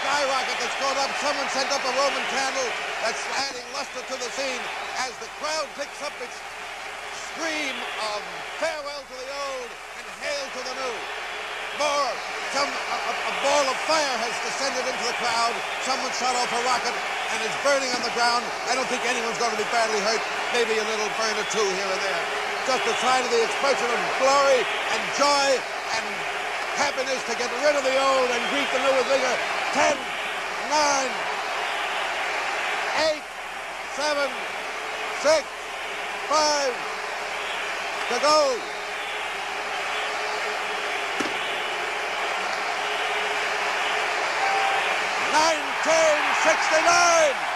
skyrocket that's gone up. Someone sent up a Roman candle that's adding luster to the scene as the crowd picks up its scream of farewell to the old and hail to the new. More, some, a, a ball of fire has descended into the crowd. Someone shot off a rocket and it's burning on the ground. I don't think anyone's going to be badly hurt. Maybe a little burn or two here and there. Just a sign of the expression of glory and joy and happiness to get rid of the old and greet the new with vigor. Ten, nine, eight, seven, six, five, to go. 1969.